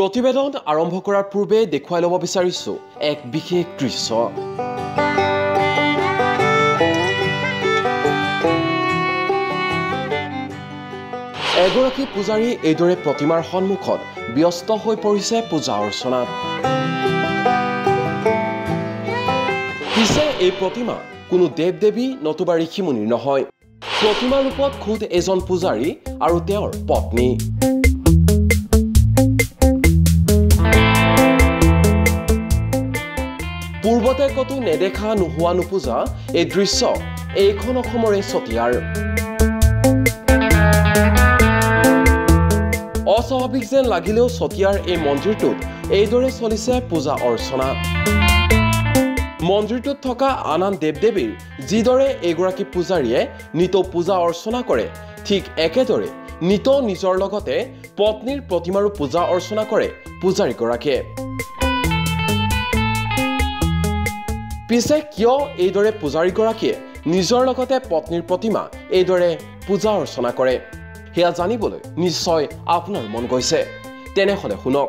প্ৰতিবেদন আৰম্ভ কৰাৰ পূৰ্বে দেখুৱাই ল'ব বিচাৰিছোঁ এক বিশেষ দৃশ্য। এগৰাকী পূজাৰী এইদৰে প্ৰতিমাৰ সন্মুখত ব্যস্ত হৈ পৰিছে পূজা অৰ্চনাত পিছে এই প্ৰতিমা কোনো দেৱ দেৱী নতুবা ঋষিমুনিৰ নহয়। প্ৰতিমা ৰূপত খোদ এজন পূজাৰী আৰু তেওঁৰ পত্নী। নেদেখা নোহোৱা নোপোজা এই দৃশ্য এইখন অসমৰে চতিয়াৰ অস্বাভাৱিক যেন লাগিলেও চতিয়াৰ এই মন্দিৰটোত এইদৰে চলিছে পূজা অৰ্চনা। মন্দিৰটোত থকা আন আন দেৱ দেৱীৰ যিদৰে এইগৰাকী পূজাৰীয়ে নিতৌ পূজা অৰ্চনা কৰে ঠিক একেদৰে নিতৌ নিজৰ লগতে পত্নীৰ প্ৰতিমাৰো পূজা অৰ্চনা কৰে পূজাৰীগৰাকীয়ে। পিছে কিয় এইদৰে পূজাৰীগৰাকীয়ে নিজৰ লগতে পত্নীৰ প্ৰতিমা এইদৰে পূজা অৰ্চনা কৰে? সেয়া জানিবলৈ নিশ্চয় আপোনাৰ মন গৈছে। তেনেহ'লে শুনক।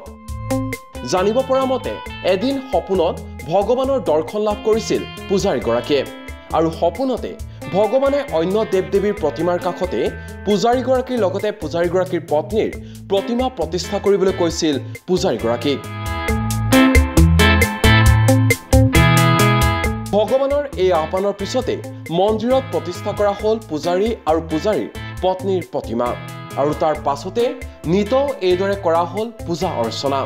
জানিব পৰা মতে এদিন সপোনত ভগৱানৰ দৰ্শন লাভ কৰিছিল পূজাৰীগৰাকীয়ে আৰু সপোনতে ভগৱানে অন্য দেৱ দেৱীৰ প্ৰতিমাৰ কাষতে পূজাৰীগৰাকীৰ লগতে পূজাৰীগৰাকীৰ পত্নীৰ প্ৰতিমা প্ৰতিষ্ঠা কৰিবলৈ কৈছিল পূজাৰীগৰাকীক। ভগৱানৰ এই আহ্বানৰ পিছতে মন্দিৰত প্ৰতিষ্ঠা কৰা হ'ল পূজাৰী আৰু পূজাৰীৰ পত্নীৰ প্ৰতিমা। আৰু তাৰ পাছতে নিত এইদৰে কৰা হ'ল পূজা অৰ্চনা।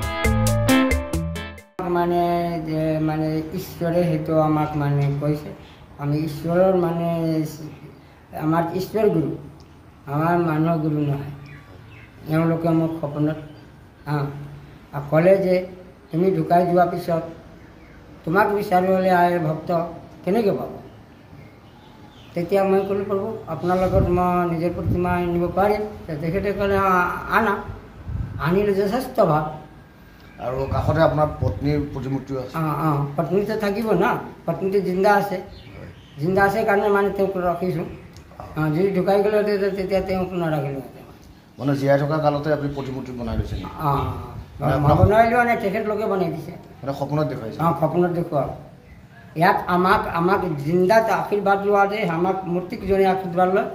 মানে যে মানে ঈশ্বৰে সেইটো আমাক মানে কৈছে। আমি ঈশ্বৰৰ মানে আমাৰ ঈশ্বৰ গুৰু আমাৰ মানুহৰ গুৰু নহয়। এওঁলোকে মোক সপোনত ক'লে যে তুমি ঢুকাই যোৱাৰ পিছত তোমাক বিচাৰিবলৈ আহে ভক্ত কেনেকৈ পাব? তেতিয়া মই ক'লোঁ প্ৰভু আপোনাৰ লগত মই নিজৰ প্ৰতিমা আনিব পাৰিম। তেখেতে ক'লে "অ, আনা। আনিলে যথেষ্ট ভাল। আৰু কাষতে আপোনাৰ পত্নীৰ প্ৰতিমূৰ্তিও আছে। অঁ অঁ পত্নীটো থাকিব না? পত্নীটো জিন্দা আছে। জিন্দা আছে কাৰণে মানে তেওঁক ৰাখিছোঁ। অঁ যদি ঢুকাই গ'লে তেতিয়া- তেওঁক নাৰাখিলোঁ। মানে জীয়াই থকা কালতে আপুনি প্ৰতিমূৰ্তি বনাই লৈছে অঁ বনাই লোৱা নাই তেখেতলোকে বনাই দিছে। মানে সপোনত দেখুৱাইছে। অঁ সপোনত দেখুওৱা ইয়াত আমাক আমাক জিন্দাত আশীৰ্বাদ লোৱা যে আমাক মূৰ্তিক জনে আশীৰ্বাদ লয়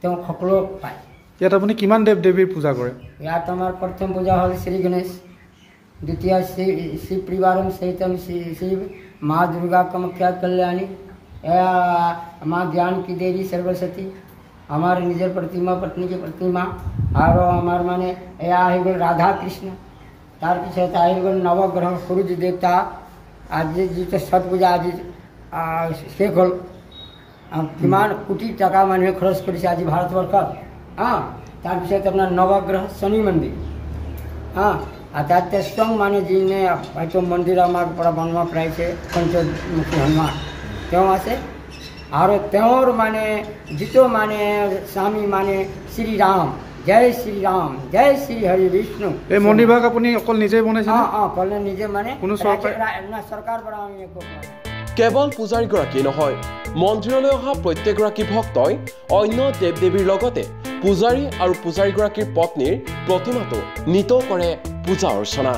তেওঁ সকলো পায়। ইয়াত আপুনি কিমান দেৱ দেৱীৰ পূজা কৰে? ইয়াত আমাৰ প্ৰথম পূজা হ'ল শ্ৰী গণেশ দ্বিতীয় শিৱ শিৱ পৰিবাৰম সহিতম শি- শিৱ মা দুৰ্গা কামাখ্যা কল্যাণী মা জ্ঞান কি দেৱী সৰস্বতী আমাৰ নিজৰ প্ৰতিমা পত্নীকে প্ৰতিমা আৰু আমাৰ মানে এয়া আহি গ'ল ৰাধা কৃষ্ণ। তাৰপিছত আহি গ'ল নৱগ্ৰহ সূৰ্য দেৱতা আজি যিটো ছট পূজা আজি আ, শেষ হ'ল আ, কিমান কোটি টকা মানুহে খৰচ কৰিছে আজি ভাৰতবৰ্ষত অঁ তাৰপিছত আপোনাৰ নৱগ্ৰহ শনি মন্দিৰ অঁ আৰু তাতে ষ্ট্ৰং মানে যিনে হয়তো মন্দিৰ আমাৰ পৰা বনোৱা প্ৰাইছে পঞ্চমুখী হনুমান তেওঁ আছে আৰু তেওঁৰ মানে যিটো মানে স্বামী মানে শ্ৰীৰাম জয় শ্ৰীৰাম জয় শ্ৰী হৰি বিষ্ণু। এই মন্দিৰভাগ আপুনি অকল নিজেই বনাইছে অঁ অঁ ক'লে নিজে মানে কোনো চৰকাৰ- না, চৰকাৰ পৰা আমি একো। কেৱল পূজাৰীগৰাকী নহয় মন্দিৰলৈ অহা প্ৰত্যেকগৰাকী ভক্তই অন্য দেৱ দেৱীৰ লগতে পূজাৰী আৰু পূজাৰীগৰাকীৰ পত্নীৰ প্ৰতিমাটো নিত কৰে পূজা অৰ্চনা।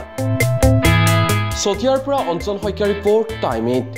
চতিয়াৰ পৰা অঞ্চল শইকীয়া ৰিপৰ্ট টাইম এইট।